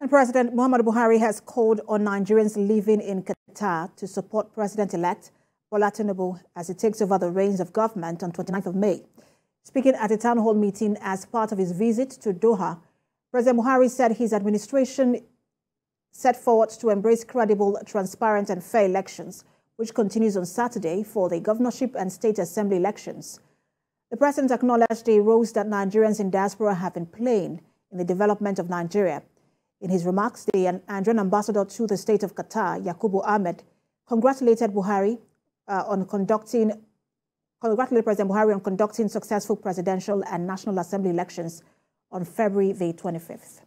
And President Muhammadu Buhari has called on Nigerians living in Qatar to support President-elect Bola Tinubu as he takes over the reins of government on 29th of May. Speaking at a town hall meeting as part of his visit to Doha, President Buhari said his administration set forward to embrace credible, transparent and fair elections, which continues on Saturday for the governorship and state assembly elections. The president acknowledged the roles that Nigerians in diaspora have been playing in the development of Nigeria in his remarks, the Nigerian ambassador to the state of Qatar, Yakubu Ahmed, congratulated Buhari uh, on conducting congratulated President Buhari on conducting successful presidential and National Assembly elections on February the 25th.